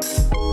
Música